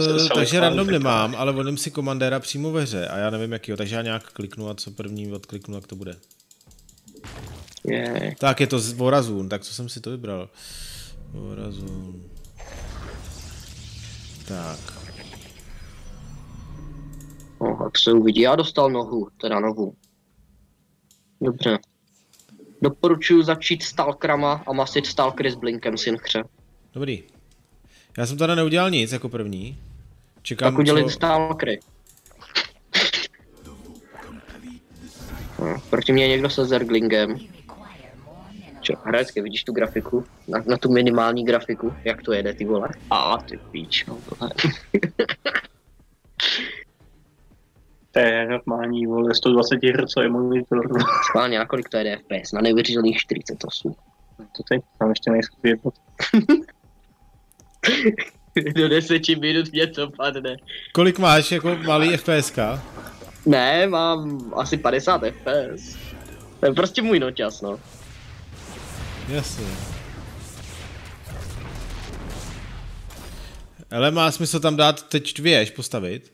Uh, takže random nemám, ale volím si komandéra přímo ve hře a já nevím jakýho, takže já nějak kliknu a co první odkliknu, jak to bude. Je. Tak je to z Vorazun, tak co jsem si to vybral? Vorazun. Tak. No, tak se uvidí. Já dostal nohu, teda nohu. Dobře. Doporučuji začít stalkrama a masit stalkery s blinkem synchře. Dobrý. Já jsem tady neudělal nic jako první. Čekám, Tak udělej co... stalkery. No, proti mě je někdo se zerglingem. Čo, hrajecky, vidíš tu grafiku? Na, na tu minimální grafiku, jak to jede, ty vole? A ty píč, no tohle. To je normální, vole, 120 Hz je monitor. Schválně, na kolik to jede FPS? Na neuvěřitelných 48. To teď tam ještě nejsou jednotky. Do 10 minut mě to padne. Kolik máš jako malý FPSK? Ne, mám asi 50 FPS. To je prostě můj noťas, no. Jasně. Ale má smysl tam dát teď věž postavit?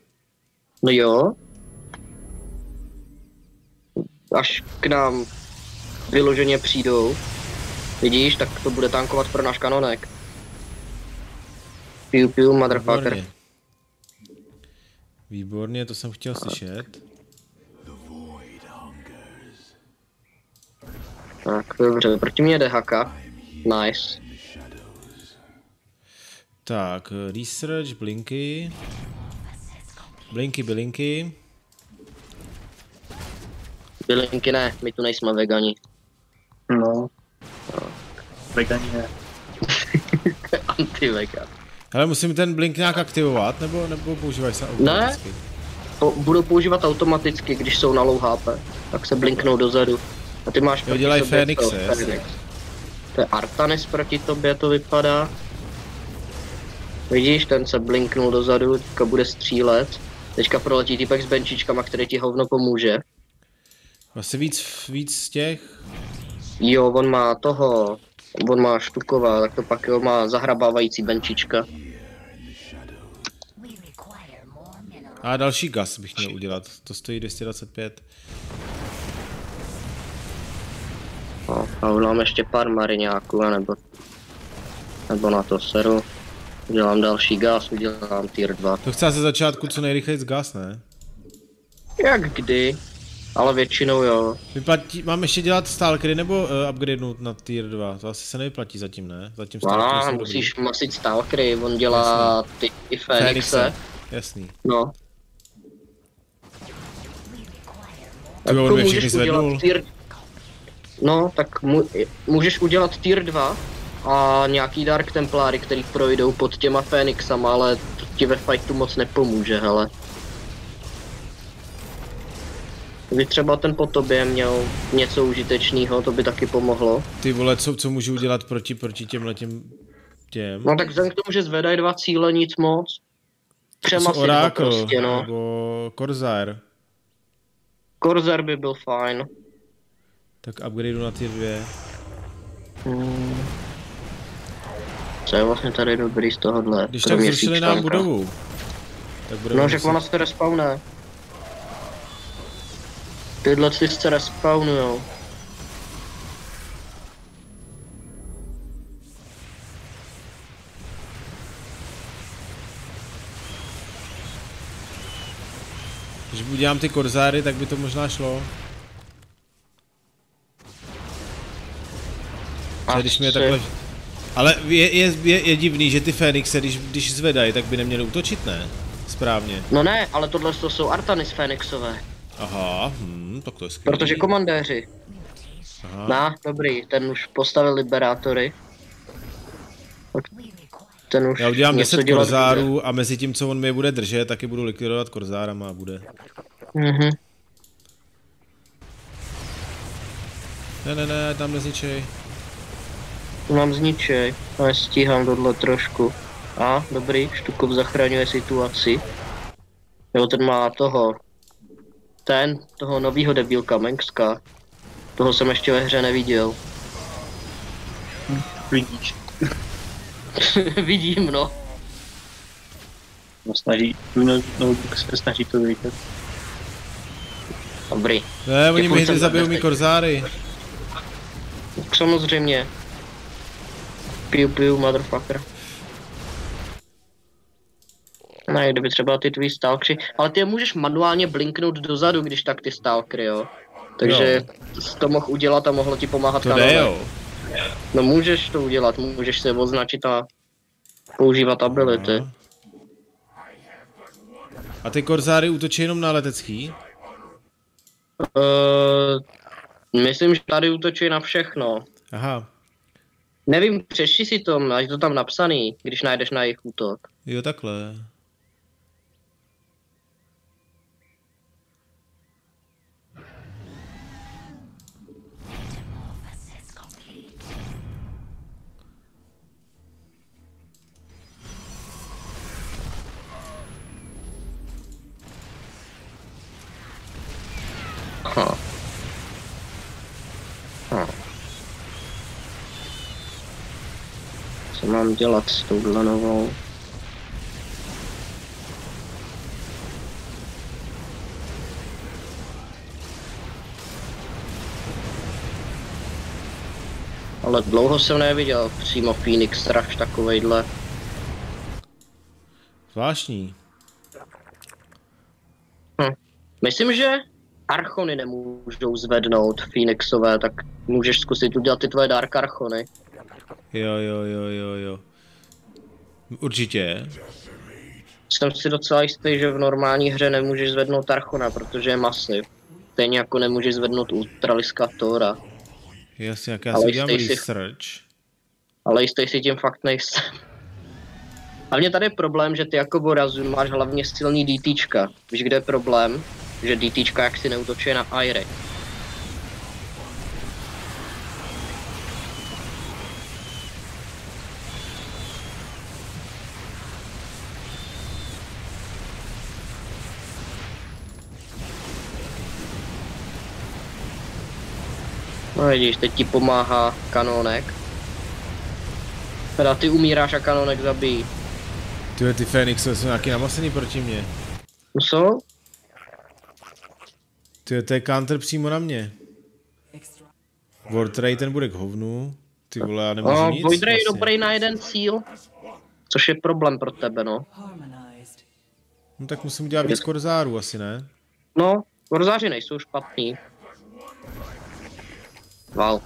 No jo. Až k nám vyloženě přijdou, vidíš, tak to bude tankovat pro náš kanonek. Piu piu, motherfucker. Výborně. Výborně, to jsem chtěl slyšet. Tak, dobře, proti mě jde haka. Nice. Tak, research, blinky. Blinky, bylinky. Bylinky ne, my tu nejsme vegani. No. Vegani ne. Anti-vegan. Hele, musím ten blink nějak aktivovat, nebo, nebo používají se automaticky? Po, budou používat automaticky, když jsou na low HP. Tak se blinknou dozadu. A ty máš Jo, dělají Fénixe, to. Fénix. To je Artanis proti tobě, to vypadá. Vidíš, ten se blinknul dozadu, teďka bude střílet. Teďka proletí týpek s benčičkama, který ti hovno pomůže. Asi víc, víc z těch. Jo, on má toho, on má štuková, tak to pak jo, má zahrabávající benčička. A další gas bych měl udělat, to stojí 225. No, a udělám ještě pár mariňáků, nebo, nebo na to seru. Udělám další gas, udělám tier 2. To chce ze začátku co nejrychleji z gas, ne? Jak kdy, ale většinou jo. Vyplatí, mám ještě dělat stalkery nebo uh, upgradenout na tier 2? To asi se nevyplatí zatím, ne? Zatím stalkery A jsou musíš dobrý. masit stalkery, on dělá ty, ty Fénixe. Fénixe. Jasný. No. Jo, on mě všechny zvednul. tier... No, tak mu, můžeš udělat tier 2 a nějaký Dark Templáry, který projdou pod těma Fénixama, ale to ti ve fightu moc nepomůže, hele. Kdyby třeba ten po tobě měl něco užitečného, to by taky pomohlo. Ty vole, co, co můžu udělat proti, proti těmhle těm těm? No tak vzhledem k tomu, že zvedají dva cíle, nic moc. Přemasit Oracle, prostě, no. nebo Corsair. Corsair by byl fajn. Tak upgradeu na ty dvě. Hmm. Co je vlastně tady dobrý z tohohle? Když tak zrušili nám budovu. Tak budeme No, že ona se respawne. Tyhle si se respawnujou. Když udělám ty korzáry, tak by to možná šlo. A když mě takhle... Ale je, je, je, je divný, že ty Fénixe, když, když zvedají, tak by neměli útočit, ne? Správně. No ne, ale tohle to jsou Artanis Fénixové. Aha, hm, tak to je skvělý. Protože komandéři. Aha. Na, dobrý, ten už postavil liberátory. Ten už Já udělám něco 10 dělat korzárů a mezi tím, co on mě bude držet, taky budu likvidovat korzárama a bude. bude. Mhm. Ne, ne, ne, tam nezničej. Tu mám zničej, ale stíhám tohle trošku. A, dobrý, Štukov zachraňuje situaci. Jo, ten má toho, ten, toho novýho debilka, Mengska. Toho jsem ještě ve hře neviděl. Vidíš. Vidím, no. No, snaží, no, notebook se snaží to vidět. Dobrý. Ne, oni mi zabijou mi korzáry. Samozřejmě. Piu piu, motherfucker. Ne, kdyby třeba ty tvý stalkři, ale ty je můžeš manuálně blinknout dozadu, když tak ty stalkry, jo. Takže jsi to mohl udělat a mohlo ti pomáhat To jde, jo. No můžeš to udělat, můžeš se označit a používat ability. No. A ty korzáry útočí jenom na letecký? Uh, myslím, že tady útočí na všechno. Aha, Nevím, přeši si to, máš to tam napsaný, když najdeš na jejich útok. jo takhle. Mám dělat s touhle novou? Ale dlouho jsem neviděl přímo Phoenix Rush takovejhle. Zvláštní. Myslím, že Archony nemůžou zvednout Phoenixové, tak můžeš zkusit udělat ty tvoje Dark Archony. Jo, jo, jo, jo, jo. Určitě. Jsem si docela jistý, že v normální hře nemůžeš zvednout Archona, protože je masiv. Stejně jako nemůžeš zvednout Ultraliska Tora. Jasně, jak já Ale si udělám jistý si- research. Ale jistý si tím fakt nejsem. Hlavně tady je problém, že ty jako Borazun máš hlavně silný DTčka. Víš, kde je problém? Že DTčka jak si neutočí na Airy. Vidíš, teď ti pomáhá kanonek. Teda ty umíráš a kanonek zabíjí. Ty ty Fénixové jsou nějaký namasený proti mně. No Jsou? Ty to je counter přímo na mě. World Ray ten bude k hovnu. Ty vole, já nemůžu No, nic. Voidray je vlastně. dobrý na jeden cíl. Což je problém pro tebe, no. No tak musím udělat víc korzárů asi, ne? No, korzáři nejsou špatný. Wow.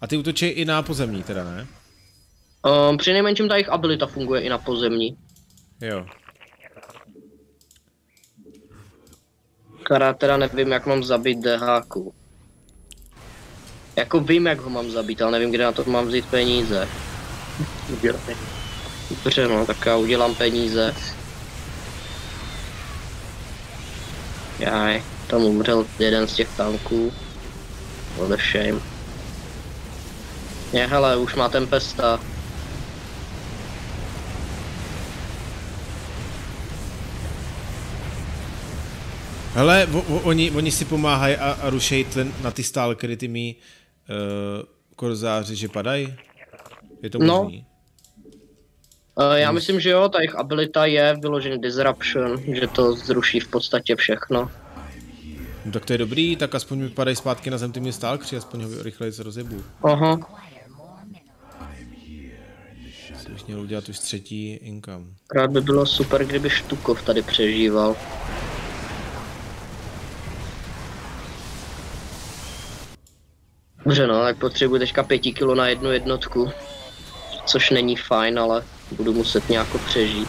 A ty útočí i na pozemní teda, ne? Um, při nejmenším ta jejich abilita funguje i na pozemní. Jo. Která teda nevím, jak mám zabít DHku. Jako vím, jak ho mám zabít, ale nevím, kde na to mám vzít peníze. Dobře, no, tak já udělám peníze. Jaj, tam umřel jeden z těch tanků. What a shame. Je, hele, už má Tempesta. Hele, o, o, oni, oni si pomáhají a, a rušejí ten, na ty stalkery, ty mý uh, korzáři, že padají? Je to No. možný? Uh, já myslím, že jo, ta jejich abilita je vyložený Disruption, že to zruší v podstatě všechno. No tak to je dobrý, tak aspoň mi padají zpátky na zem ty mý stalkři, aspoň ho rychleji rozjebu. Aha. Si bych měl udělat už třetí income. Rád by bylo super, kdyby Štukov tady přežíval. Dobře no, tak potřebuji teďka pěti kilo na jednu jednotku. Což není fajn, ale budu muset nějak přežít.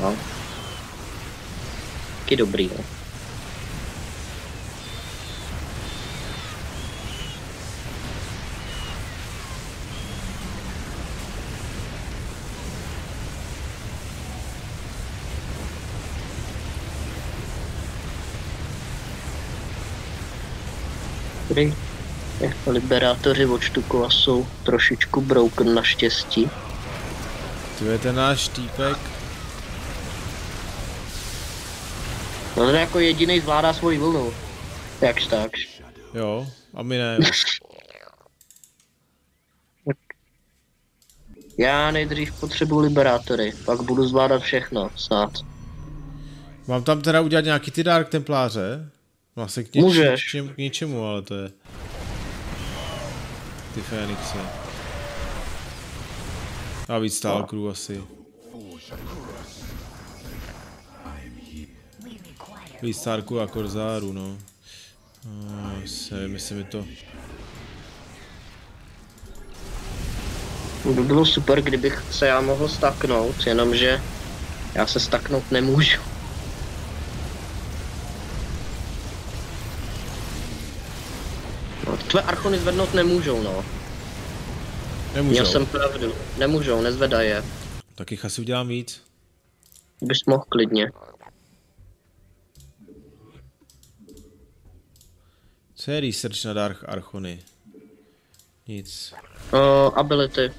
No. Taky dobrý, no. Dobrý. Jako liberátoři od Štukova jsou trošičku broken naštěstí. To je ten náš týpek. No ten jako jediný zvládá svoji vlnu. Jakž takž. Jo, a my ne. Já nejdřív potřebuji liberátory, pak budu zvládat všechno, snad. Mám tam teda udělat nějaký ty Dark Templáře? No asi k, něč, Můžeš. K něčemu, ale to je... Ty Fénixy. A víc Stalkerů asi. Víc Starků a Korzáru, no. Asi nevím, jestli mi to... By bylo super, kdybych se já mohl staknout, jenomže já se staknout nemůžu. Tvé archony zvednout nemůžou, no. Nemůžou. Měl jsem pravdu. Nemůžou, nezvedají je. Tak jich asi udělám víc. Bys mohl klidně. Co je research na Dark Archony? Nic. O, ability.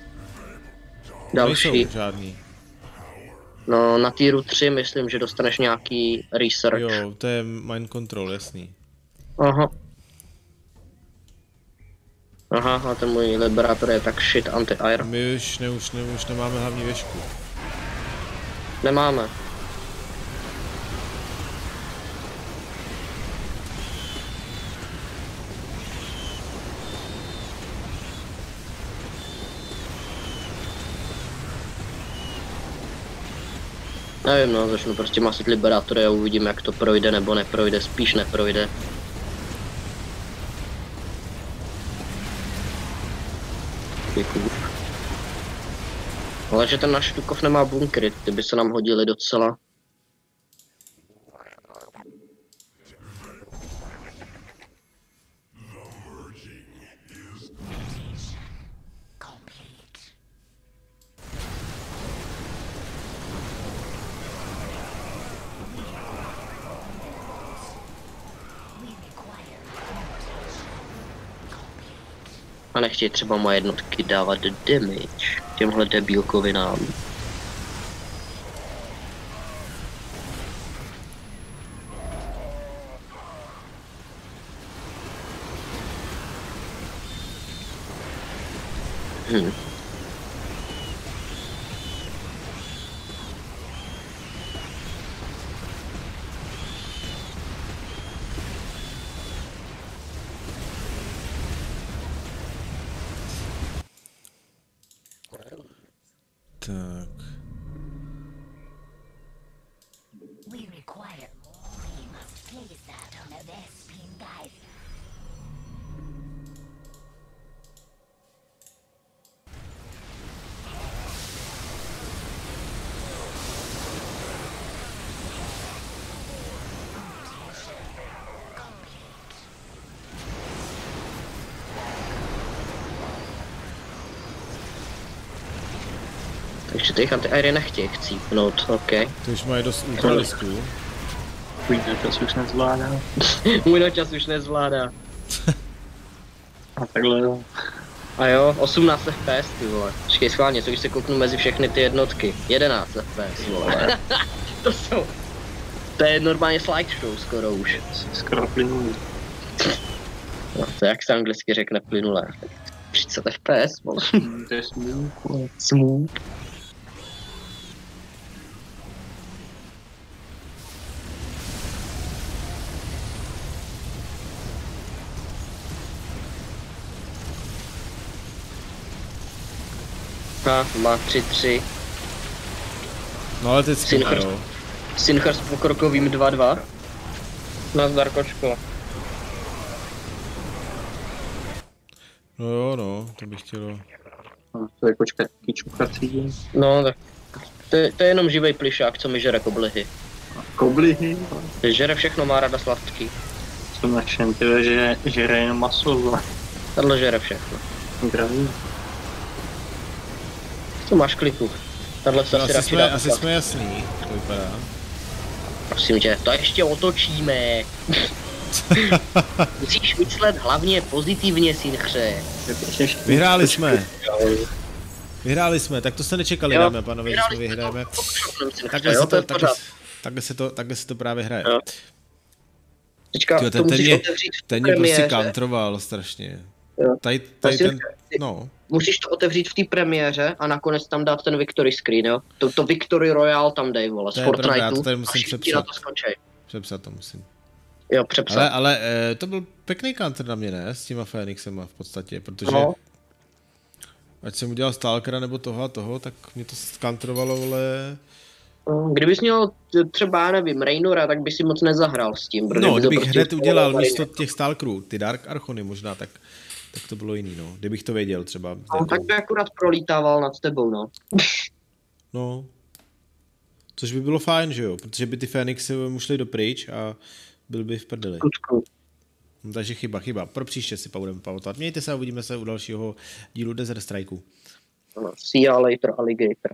Další. Nejsou žádný. No, na týru 3 myslím, že dostaneš nějaký research. Jo, to je mind control, jasný. Aha. Aha, a ten můj liberátor je tak shit anti-air. My už, ne, už, ne, už nemáme hlavní věžku. Nemáme. Nevím, no, začnu prostě masit liberátory a uvidím, jak to projde nebo neprojde, spíš neprojde. Děkuju. Ale že ten náš Tukov nemá bunkry, ty by se nám hodily docela. A nechtějí třeba moje jednotky dávat damage těmhle debílkovinám. Hm. required. We must place that on the best pin guide. Takže teď tam ty chcípnout, OK. To mají dost. Tvůj čas už nezvládá. Můj nočas už nezvládá. A takhle jo. A jo, 18 FPS ty vole. Počkej schválně, co když se kouknu mezi všechny ty jednotky. 11 FPS vole. to jsou... To je normálně slideshow skoro už. Skoro plynulý. No, to jak se anglicky řekne plynulé. 30 FPS vole. To je smůk. vole. Smooth. A, má 3-3. No ale teď skvělé, Synchro- jo. Synchar s pokrokovým 2-2. Nazdar kočko. No jo, no, to bych chtělo. No, To je kočka taky čuchací. No tak. To je, to je jenom živej plišák, co mi žere koblihy. Koblihy. Žere všechno, má rada sladký. Jsem nadšen, tyhle, že žere jenom maso. Tohle žere všechno. Zdraví. Co máš kliku? Tahle se No, asi asi, jsme, dá asi jsme jasný, to vypadá. Prosím tě, to ještě otočíme. Musíš myslet hlavně pozitivně, synchře. Vyhráli jsme. Vyhráli jsme, tak to jste nečekali, Jo, dámy a pánové, že vyhráli jsme to vyhráme. Takhle jo, se to to, takhle, takhle, se to, takhle se to právě hraje. Jo. Teďka Tyjo, to ten, ten, musíš mě, otevřít v ten mě prostě kantroval strašně. Jo. Tady, To tady ten, no, musíš to otevřít v té premiéře a nakonec tam dát ten Victory screen, jo? To, to Victory Royale tam dej, vole, z To já to Fortniteu. tady a musím všichni na přepsat. to skočej. Přepsat to musím. Jo, přepsat. Ale, ale eh, to byl pěkný counter na mě, ne? S těma Fénixema v podstatě, protože No. ať jsem udělal Stalkera nebo toho a toho, tak mě to counterovalo, ale... No, Kdybys měl třeba, já nevím, Raynora, tak by si moc nezahrál s tím. No, by to kdybych prostě hned udělal místo těch Stalkerů, ty Dark Archony možná, tak, tak to bylo jiný, no. Kdybych to věděl třeba. No, tak by akurát prolítával nad tebou, no. No. Což by bylo fajn, že jo? Protože by ty Fénixy mu šly do pryč a byl by v prdeli. No, takže chyba, chyba. Pro příště si budeme pamatovat. Mějte se a uvidíme se u dalšího dílu Desert Strikeu. No, see you later, alligator.